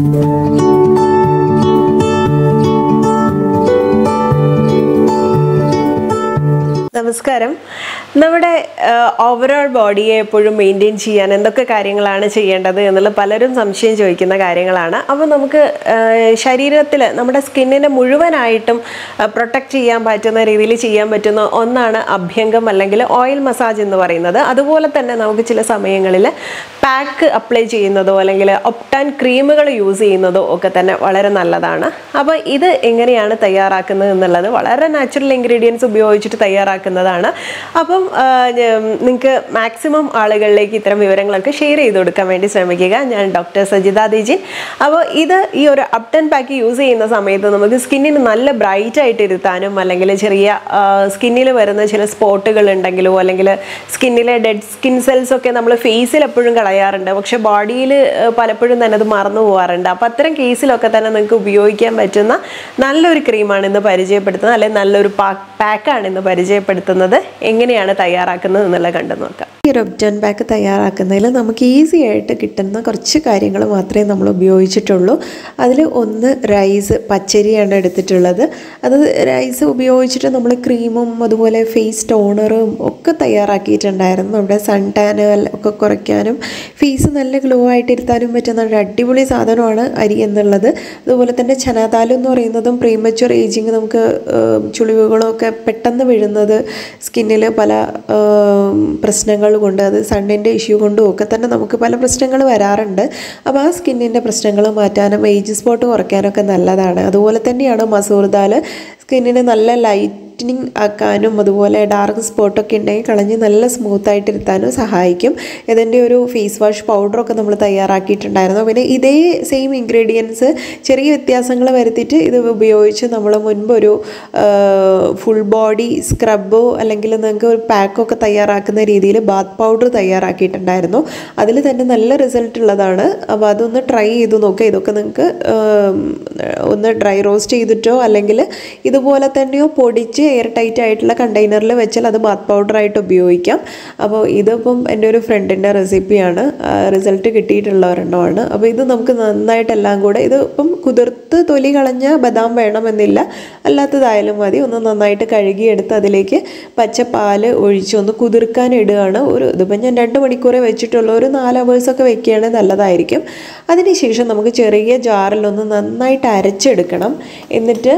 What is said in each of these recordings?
Música നമസ്കാരം. നമ്മുടെ ഓവറോൾ ബോഡിയെ എപ്പോഴും മെയിന്റെയിൻ ചെയ്യാൻ എന്തൊക്കെ കാര്യങ്ങളാണ് ചെയ്യേണ്ടത് എന്നുള്ള പലരും സംശയം ചോദിക്കുന്ന കാര്യങ്ങളാണ്. അപ്പോൾ നമുക്ക് ശരീരത്തിൽ നമ്മുടെ സ്കിന്നിനെ മുഴുവനായിട്ടും പ്രൊട്ടക്റ്റ് ചെയ്യാൻ പറ്റുന്ന രീതിയിൽ ചെയ്യാൻ പറ്റുന്ന ഒന്നാണ് അഭ്യംഗം അല്ലെങ്കിൽ ഓയിൽ മസാജ് എന്ന് പറയുന്നത്. അതുപോലെ തന്നെ നമുക്ക് ചില സമയങ്ങളിൽ പാക്ക് അപ്ലൈ ചെയ്യുന്നതോ അല്ലെങ്കിൽ ഒപ്റ്റാൻ ക്രീമുകൾ യൂസ് ചെയ്യുന്നതോ ഒക്കെ തന്നെ വളരെ നല്ലതാണ്. അപ്പോൾ ഇത് എങ്ങനെയാണ് തയ്യാറാക്കുന്നത് എന്നുള്ളത് വളരെ നാച്ചുറൽ ഇൻഗ്രീഡിയൻസ് ഉപയോഗിച്ചിട്ട് തയ്യാറാക്കുന്നതാണ് അപ്പം നിങ്ങൾക്ക് മാക്സിമം ആളുകളിലേക്ക് ഇത്തരം വിവരങ്ങളൊക്കെ ഷെയർ ചെയ്ത് കൊടുക്കാൻ വേണ്ടി ശ്രമിക്കുക. ഞാൻ ഡോക്ടർ സജിത ദിജിൻ അപ്പോൾ ഇത് ഈ ഒരു അപ്റ്റൻ പാക്ക് യൂസ് ചെയ്യുന്ന സമയത്ത് നമുക്ക് സ്കിന്നിന് നല്ല ബ്രൈറ്റ് ആയിട്ട് ഇരുത്താനും അല്ലെങ്കിൽ ചെറിയ സ്കിന്നിൽ വരുന്ന ചില സ്പോട്ടുകൾ ഉണ്ടെങ്കിലോ അല്ലെങ്കിൽ സ്കിന്നിലെ ഡെഡ് സ്കിൻ സെൽസ് ഒക്കെ നമ്മൾ ഫേസിൽ എപ്പോഴും കളയാറുണ്ട്. പക്ഷെ ബോഡിയിൽ പലപ്പോഴും തന്നെ അത് മറന്നു പോകാറുണ്ട് അപ്പോൾ അത്തരം കേസിലൊക്കെ തന്നെ നിങ്ങൾക്ക് ഉപയോഗിക്കാൻ പറ്റുന്ന നല്ലൊരു ക്രീമാണ് ഇന്ന് പരിചയപ്പെടുത്തുന്നത്. അല്ലെങ്കിൽ നല്ലൊരു പാക്ക് പാക്കാണ് ഇന്ന് പരിചയപ്പെടുത്തുന്നത്. എങ്ങനെയാണ് തയ്യാറാക്കുന്നത് എന്നുള്ളത് കണ്ടു നോക്കാം ഈ ഒരു ഒബ്ജൻ ബാഗ് തയ്യാറാക്കുന്നതിൽ നമുക്ക് ഈസി ആയിട്ട് കിട്ടുന്ന കുറച്ച് കാര്യങ്ങൾ മാത്രമേ നമ്മൾ ഉപയോഗിച്ചിട്ടുള്ളൂ. അതിൽ ഒന്ന് റൈസ് പച്ചരിയാണ് എടുത്തിട്ടുള്ളത്. അത് റൈസ് ഉപയോഗിച്ചിട്ട് നമ്മൾ ക്രീമും അതുപോലെ ഫേസ് ടോണറും ഒക്കെ തയ്യാറാക്കിയിട്ടുണ്ടായിരുന്നു. നമ്മുടെ സൺ ടാൻ ഒക്കെ കുറയ്ക്കാനും ഫേസ് നല്ല ഗ്ലോ ആയിട്ട് ഇരുത്താനും പറ്റുന്ന ഒരു അടിപൊളി സാധനമാണ് അരി എന്നുള്ളത്. അതുപോലെ തന്നെ ചനാതാലം എന്ന് പറയുന്നതും പ്രീമച്വർ ഏജിങ് നമുക്ക് ചുളിവുകളൊക്കെ പെട്ടെന്ന് വീഴുന്നത് സ്കിന്നിൽ പല പ്രശ്നങ്ങൾ കൊണ്ട് അത് സണ്ണിന്റെ ഇഷ്യൂ കൊണ്ടും ഒക്കെ തന്നെ നമുക്ക് പല പ്രശ്നങ്ങൾ വരാറുണ്ട്. അപ്പോൾ ആ സ്കിന്നിന്റെ പ്രശ്നങ്ങൾ മാറ്റാനും ഏജ് സ്പോട്ട് കുറയ്ക്കാനൊക്കെ നല്ലതാണ്. അതുപോലെ തന്നെയാണ് മസൂർ ദാൽ സ്കിന്നിന് നല്ല ലൈറ്റ് ലൈറ്റനിങ് ആക്കാനും അതുപോലെ ഡാർക്ക് സ്പോട്ടൊക്കെ ഉണ്ടെങ്കിൽ കളഞ്ഞ് നല്ല സ്മൂത്തായിട്ട് ഇരുത്താനും സഹായിക്കും. ഇതിന്റെ ഒരു ഫേസ് വാഷ് പൗഡറൊക്കെ നമ്മൾ തയ്യാറാക്കിയിട്ടുണ്ടായിരുന്നു. പിന്നെ ഇതേ സെയിം ഇൻഗ്രീഡിയൻസ് ചെറിയ വ്യത്യാസങ്ങൾ വരുത്തിയിട്ട് ഇത് ഉപയോഗിച്ച് നമ്മൾ മുൻപ് ഒരു ഫുൾ ബോഡി സ്ക്രബോ അല്ലെങ്കിൽ നിങ്ങൾക്ക് ഒരു പാക്കൊക്കെ തയ്യാറാക്കുന്ന രീതിയിൽ ബാത്ത് പൗഡർ തയ്യാറാക്കിയിട്ടുണ്ടായിരുന്നു. അതിൽ തന്നെ നല്ല റിസൾട്ട് ഉള്ളതാണ്. അപ്പോൾ അതൊന്ന് ട്രൈ ചെയ്ത് നോക്കുക ഇതൊക്കെ നിങ്ങൾക്ക് ഒന്ന് ഡ്രൈ റോസ്റ്റ് ചെയ്തിട്ടോ അല്ലെങ്കിൽ ഇതുപോലെ തന്നെയോ പൊടിച്ച് എയർ ടൈറ്റ് ആയിട്ടുള്ള കണ്ടെയ്നറിൽ വെച്ചാൽ അത് ബാത്ത് പൗഡറായിട്ട് ഉപയോഗിക്കാം. അപ്പോൾ ഇതിപ്പം എന്റെ ഒരു ഫ്രണ്ടിന്റെ റെസിപ്പിയാണ് റിസൾട്ട് കിട്ടിയിട്ടുള്ള ഒരെണ്ണമാണ് അപ്പോൾ ഇത് നമുക്ക് നന്നായിട്ടെല്ലാം കൂടെ ഇത് ഇപ്പം കുതിർത്ത് തൊലി കളഞ്ഞ ബദാം വേണമെന്നില്ല. അല്ലാത്തതായാലും മതി. ഒന്ന് നന്നായിട്ട് കഴുകിയെടുത്ത് അതിലേക്ക് പച്ച പച്ചപ്പാൽ ഒഴിച്ച് ഒന്ന് കുതിർക്കാൻ ഇടുകയാണ്. ഒരു ഇതിപ്പം ഞാൻ രണ്ട് മണിക്കൂറേ വെച്ചിട്ടുള്ളൂ. ഒരു നാല് അവേഴ്സൊക്കെ വെക്കുകയാണെങ്കിൽ നല്ലതായിരിക്കും. അതിനുശേഷം നമുക്ക് ചെറിയ ജാറിലൊന്ന് നന്നായിട്ട് അരച്ചെടുക്കണം. എന്നിട്ട്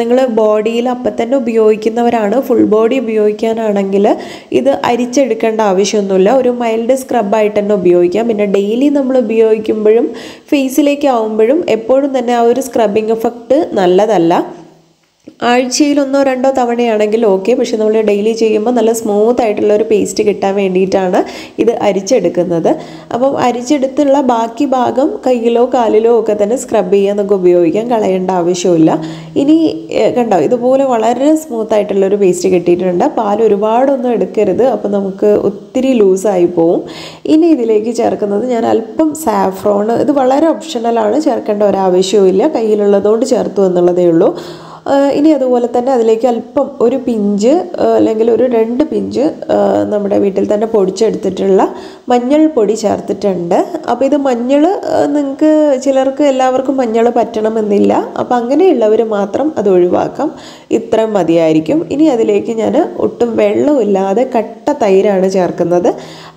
നിങ്ങൾ ബോഡിയിൽ അപ്പം തന്നെ ഉപയോഗിക്കുന്നവരാണ്. ഫുൾ ബോഡി ഉപയോഗിക്കാനാണെങ്കിൽ ഇത് അരിച്ചെടുക്കേണ്ട ആവശ്യമൊന്നുമില്ല. ഒരു മൈൽഡ് സ്ക്രബായിട്ട് തന്നെ ഉപയോഗിക്കാം. പിന്നെ ഡെയിലി നമ്മൾ ഉപയോഗിക്കുമ്പോഴും ഫേസിലേക്ക് ആവുമ്പോഴും എപ്പോഴും തന്നെ ആ ഒരു സ്ക്രബിങ് എഫക്റ്റ് നല്ലതല്ല. ആഴ്ചയിൽ ഒന്നോ രണ്ടോ തവണയാണെങ്കിൽ ഓക്കെ പക്ഷെ നമ്മൾ ഡെയിലി ചെയ്യുമ്പോൾ നല്ല സ്മൂത്ത് ആയിട്ടുള്ള ഒരു പേസ്റ്റ് കിട്ടാൻ വേണ്ടിയിട്ടാണ് ഇത് അരിച്ചെടുക്കുന്നത്. അപ്പം അരിച്ചെടുത്തുള്ള ബാക്കി ഭാഗം കയ്യിലോ കാലിലോ ഒക്കെ തന്നെ സ്ക്രബ് ചെയ്യാൻ നമുക്ക് ഉപയോഗിക്കാം കളയേണ്ട ആവശ്യമില്ല. ഇനി കണ്ടോ ഇതുപോലെ വളരെ സ്മൂത്ത് ആയിട്ടുള്ള ഒരു പേസ്റ്റ് കിട്ടിയിട്ടുണ്ട്. പാൽ ഒരുപാടൊന്നും എടുക്കരുത്. അപ്പം നമുക്ക് ഒത്തിരി ലൂസായി പോവും. ഇനി ഇതിലേക്ക് ചേർക്കുന്നത് ഞാൻ അല്പം സാഫ്രോൺ ഇത് വളരെ ഓപ്ഷണലാണ് ചേർക്കേണ്ട ഒരാവശ്യവും ഇല്ല കയ്യിലുള്ളതുകൊണ്ട് ചേർത്തു എന്നുള്ളതേ ഉള്ളൂ. ഇനി അതുപോലെ തന്നെ അതിലേക്ക് അല്പം ഒരു പിഞ്ച് അല്ലെങ്കിൽ ഒരു രണ്ട് പിഞ്ച് നമ്മുടെ വീട്ടിൽ തന്നെ പൊടിച്ചെടുത്തിട്ടുള്ള മഞ്ഞൾ പൊടി ചേർത്തിട്ടുണ്ട്. അപ്പോൾ ഇത് മഞ്ഞൾ നിങ്ങൾക്ക് ചിലർക്ക് എല്ലാവർക്കും മഞ്ഞൾ പറ്റണമെന്നില്ല. അപ്പോൾ അങ്ങനെയുള്ളവർ മാത്രം അത് ഒഴിവാക്കാം. ഇത്രയും മതിയായിരിക്കും. ഇനി അതിലേക്ക് ഞാൻ ഒട്ടും വെള്ളമില്ലാതെ കട്ട തൈരാണ് ചേർക്കുന്നത്.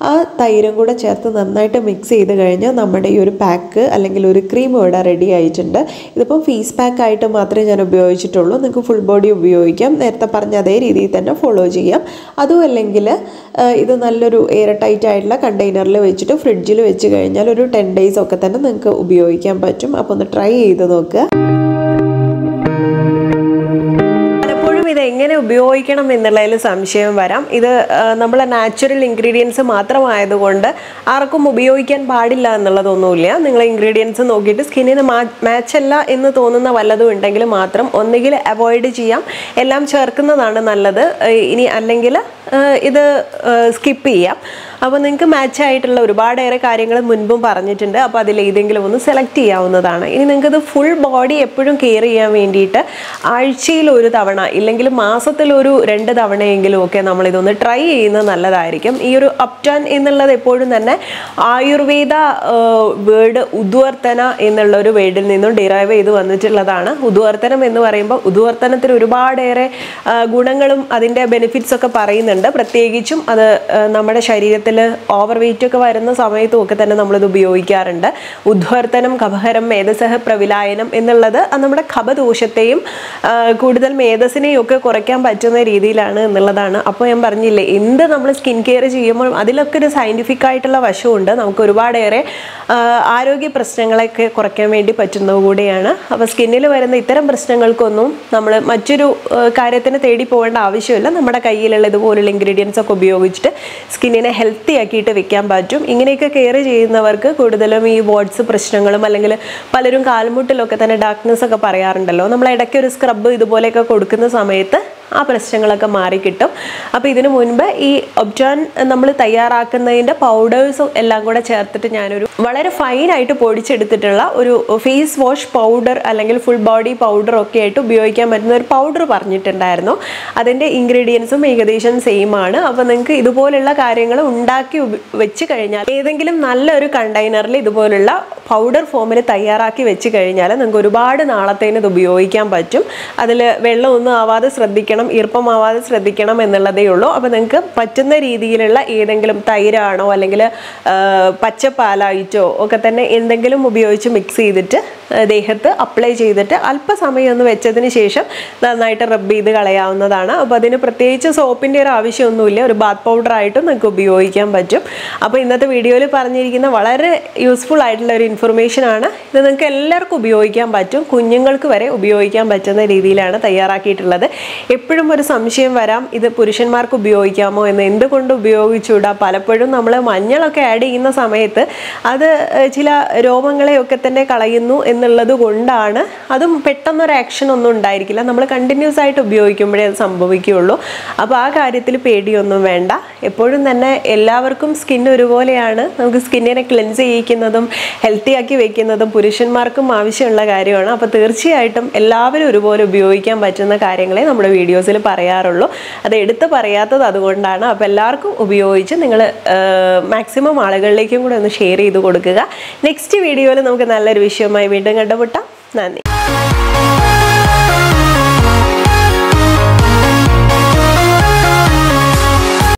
ആ തൈരും കൂടെ ചേർത്ത് നന്നായിട്ട് മിക്സ് ചെയ്ത് കഴിഞ്ഞാൽ നമ്മുടെ ഈ ഒരു പാക്ക് അല്ലെങ്കിൽ ഒരു ക്രീം ഇവിടെ റെഡി ആയിട്ടുണ്ട്. ഇതിപ്പം ഫേസ് പാക്ക് ആയിട്ട് മാത്രമേ ഞാൻ ഉപയോഗിച്ചിട്ടുള്ളൂ. നിങ്ങൾക്ക് ഫുൾ ബോഡി ഉപയോഗിക്കാം. നേരത്തെ പറഞ്ഞ അതേ രീതിയിൽ തന്നെ ഫോളോ ചെയ്യാം. അതും അല്ലെങ്കിൽ ഇത് നല്ലൊരു എയർ ടൈറ്റ് ആയിട്ടുള്ള കണ്ടെയ്നറിൽ വെച്ചിട്ട് ഫ്രിഡ്ജിൽ വെച്ച് കഴിഞ്ഞാൽ ഒരു ടെൻ ഡേയ്സ് ഒക്കെ തന്നെ നിങ്ങൾക്ക് ഉപയോഗിക്കാൻ പറ്റും. അപ്പോൾ ഒന്ന് ട്രൈ ചെയ്ത് നോക്കുക എങ്ങനെ ഉപയോഗിക്കണം എന്നുള്ളതിൽ സംശയം വരാം. ഇത് നമ്മളെ നാച്ചുറൽ ഇൻഗ്രീഡിയൻസ് മാത്രമായതുകൊണ്ട് ആർക്കും ഉപയോഗിക്കാൻ പാടില്ല എന്നുള്ളതൊന്നുമില്ല. നിങ്ങൾ ഇൻഗ്രീഡിയൻസ് നോക്കിയിട്ട് സ്കിന്നിന് മാച്ച് അല്ല എന്ന് തോന്നുന്ന വല്ലതും ഉണ്ടെങ്കിൽ മാത്രം ഒന്നുകിൽ അവോയ്ഡ് ചെയ്യാം. എല്ലാം ചേർക്കുന്നതാണ് നല്ലത്. ഇനി അല്ലെങ്കിൽ ഇത് സ്കിപ്പ് ചെയ്യാം. അപ്പോൾ നിങ്ങൾക്ക് മാച്ച് ആയിട്ടുള്ള ഒരുപാടേറെ കാര്യങ്ങൾ മുൻപും പറഞ്ഞിട്ടുണ്ട്. അപ്പോൾ അതിൽ ഏതെങ്കിലും ഒന്ന് സെലക്ട് ചെയ്യാവുന്നതാണ്. ഇനി നിങ്ങൾക്കത് ഫുൾ ബോഡി എപ്പോഴും കെയർ ചെയ്യാൻ വേണ്ടിയിട്ട് ആഴ്ചയിൽ ഒരു തവണ ഇല്ലെങ്കിൽ മാസത്തിൽ ഒരു രണ്ട് തവണയെങ്കിലും ഒക്കെ നമ്മൾ ഇതൊന്ന് ട്രൈ ചെയ്യുന്നത് നല്ലതായിരിക്കും. ഈ ഒരു അപ്റ്റാൻ എന്നുള്ളത് എപ്പോഴും തന്നെ ആയുർവേദ വേർഡ് ഉദ്വർത്തന എന്നുള്ള ഒരു വേർഡിൽ നിന്നും ഡിറൈവ് ചെയ്ത് വന്നിട്ടുള്ളതാണ്. ഉദ്വർത്തനം എന്ന് പറയുമ്പോൾ ഉദ്വർത്തനത്തിന് ഒരുപാടേറെ ഗുണങ്ങളും അതിന്റെ ബെനിഫിറ്റ്സ് ഒക്കെ പറയുന്നുണ്ട്. പ്രത്യേകിച്ചും അത് നമ്മുടെ ശരീരത്തിൽ ഓവർ വെയിറ്റ് ഒക്കെ വരുന്ന സമയത്തും ഒക്കെ തന്നെ നമ്മളിത് ഉപയോഗിക്കാറുണ്ട്. ഉദ്വർത്തനം കഫഹരം മേധസഹ പ്രവിലായനം എന്നുള്ളത് നമ്മുടെ കഫദോഷത്തെയും ആ, കൂടുതൽ മേധസ്സിനെയും ഒക്കെ കുറയ്ക്കാൻ പറ്റുന്ന രീതിയിലാണ് എന്നുള്ളതാണ്. അപ്പോൾ ഞാൻ പറഞ്ഞില്ലേ എന്ത് നമ്മൾ സ്കിൻ കെയർ ചെയ്യുമ്പോൾ അതിലൊക്കെ ഒരു സയന്റിഫിക് ആയിട്ടുള്ള വശമുണ്ട്. നമുക്ക് ഒരുപാടേറെ ആരോഗ്യ പ്രശ്നങ്ങളൊക്കെ കുറയ്ക്കാൻ വേണ്ടി പറ്റുന്നത് കൂടിയാണ്. അപ്പോൾ സ്കിന്നിൽ വരുന്ന ഇത്തരം പ്രശ്നങ്ങൾക്കൊന്നും നമ്മൾ മറ്റൊരു കാര്യത്തിന് തേടി പോകേണ്ട ആവശ്യമില്ല. നമ്മുടെ കയ്യിലുള്ള ഇതുപോലുള്ള ഇൻഗ്രീഡിയൻസ് ഒക്കെ ഉപയോഗിച്ചിട്ട് സ്കിന്നിനെ ഹെൽത്തി ആക്കിയിട്ട് വെക്കാൻ പറ്റും. ഇങ്ങനെയൊക്കെ കെയർ ചെയ്യുന്നവർക്ക് കൂടുതലും ഈ വാട്സ് പ്രശ്നങ്ങളും അല്ലെങ്കിൽ പലരും കാൽമുട്ടിലൊക്കെ തന്നെ ഡാർക്ക്നെസ് ഒക്കെ പറയാറുണ്ടല്ലോ. നമ്മൾ ഇടയ്ക്ക് ഒരു സ്ക്രബ് ഇതുപോലെയൊക്കെ കൊടുക്കുന്ന സമയത്ത് ആ പ്രശ്നങ്ങളൊക്കെ മാറിക്കിട്ടും. അപ്പോൾ ഇതിനു മുൻപ് ഈ ഒബ്ജാൻ നമ്മൾ തയ്യാറാക്കുന്നതിന്റെ പൗഡേഴ്സും എല്ലാം കൂടെ ചേർത്തിട്ട് ഞാനൊരു വളരെ ഫൈനായിട്ട് പൊടിച്ചെടുത്തിട്ടുള്ള ഒരു ഫേസ് വാഷ് പൗഡർ അല്ലെങ്കിൽ ഫുൾ ബോഡി പൗഡർ ഒക്കെ ആയിട്ട് ഉപയോഗിക്കാൻ പറ്റുന്ന ഒരു പൗഡർ പറഞ്ഞിട്ടുണ്ടായിരുന്നു. അതിന്റെ ഇൻഗ്രീഡിയൻസും ഏകദേശം സെയിം ആണ്. അപ്പോൾ നിങ്ങൾക്ക് ഇതുപോലുള്ള കാര്യങ്ങൾ ഉണ്ടാക്കി വെച്ച് കഴിഞ്ഞാൽ ഏതെങ്കിലും നല്ലൊരു കണ്ടെയ്നറിൽ ഇതുപോലുള്ള പൗഡർ ഫോമിൽ തയ്യാറാക്കി വെച്ച് കഴിഞ്ഞാൽ നിങ്ങൾക്ക് ഒരുപാട് നാളത്തേന് ഇത് ഉപയോഗിക്കാൻ പറ്റും. അതിൽ വെള്ളമൊന്നും ആവാതെ ശ്രദ്ധിക്കണം ഈർപ്പമാവാതെ ശ്രദ്ധിക്കണം എന്നുള്ളതേ ഉള്ളൂ. അപ്പോൾ നിങ്ങൾക്ക് പറ്റുന്ന രീതിയിലുള്ള ഏതെങ്കിലും തൈരാണോ അല്ലെങ്കിൽ പച്ചപ്പാലായിട്ടോ ഒക്കെ തന്നെ എന്തെങ്കിലും ഉപയോഗിച്ച് മിക്സ് ചെയ്തിട്ട് ദേഹത്ത് അപ്ലൈ ചെയ്തിട്ട് അല്പസമയം ഒന്ന് വെച്ചതിന് ശേഷം നന്നായിട്ട് റബ്ബ് ചെയ്ത് കളയാവുന്നതാണ്. അപ്പോൾ അതിന് പ്രത്യേകിച്ച് സോപ്പിന്റെ ഒരു ആവശ്യമൊന്നുമില്ല. ഒരു ബാത്ത് പൗഡർ ആയിട്ടും നിങ്ങൾക്ക് ഉപയോഗിക്കാൻ പറ്റും. അപ്പോൾ ഇന്നത്തെ വീഡിയോയിൽ പറഞ്ഞിരിക്കുന്ന വളരെ യൂസ്ഫുൾ ആയിട്ടുള്ള ഒരു ഇൻഫർമേഷൻ ആണ്. ഇത് നിങ്ങൾക്ക് എല്ലാവർക്കും ഉപയോഗിക്കാൻ പറ്റും. കുഞ്ഞുങ്ങൾക്ക് വരെ ഉപയോഗിക്കാൻ പറ്റുന്ന രീതിയിലാണ് തയ്യാറാക്കിയിട്ടുള്ളത്. എപ്പോഴും ഒരു സംശയം വരാം ഇത് പുരുഷന്മാർക്ക് ഉപയോഗിക്കാമോ എന്ന്. എന്തുകൊണ്ട് ഉപയോഗിച്ചുകൂടാ? പലപ്പോഴും നമ്മൾ മഞ്ഞളൊക്കെ ആഡ് ചെയ്യുന്ന സമയത്ത് അത് ചില രോമങ്ങളെയൊക്കെ തന്നെ കളയുന്നു എന്നുള്ളത് കൊണ്ടാണ് അതും പെട്ടെന്നൊരു ആക്ഷൻ ഒന്നും ഉണ്ടായിരിക്കില്ല. നമ്മൾ കണ്ടിന്യൂസ് ആയിട്ട് ഉപയോഗിക്കുമ്പോഴേ അത് സംഭവിക്കുകയുള്ളൂ. അപ്പോൾ ആ കാര്യത്തിൽ പേടിയൊന്നും വേണ്ട. എപ്പോഴും തന്നെ എല്ലാവർക്കും സ്കിൻ ഒരുപോലെയാണ്. നമുക്ക് സ്കിന്നിനെ ക്ലെൻസ് ചെയ്യിക്കുന്നതും ഹെൽത്തി ആക്കി വെക്കുന്നതും പുരുഷന്മാർക്കും ആവശ്യമുള്ള കാര്യമാണ്. അപ്പോൾ തീർച്ചയായിട്ടും എല്ലാവരും ഒരുപോലെ ഉപയോഗിക്കാൻ പറ്റുന്ന കാര്യങ്ങളെ നമ്മുടെ വീഡിയോസിൽ പറയാറുള്ളൂ. അത് എടുത്ത് പറയാത്തത് അതുകൊണ്ടാണ്. അപ്പോൾ എല്ലാവർക്കും ഉപയോഗിച്ച് നിങ്ങൾ മാക്സിമം ആളുകളിലേക്കും കൂടെ ഒന്ന് ഷെയർ ചെയ്ത് കൊടുക്കുക. നെക്സ്റ്റ് വീഡിയോയിൽ നമുക്ക് നല്ലൊരു വിഷയവുമായി വീണ്ടും കണ്ടുമുട്ടാം. നന്ദി.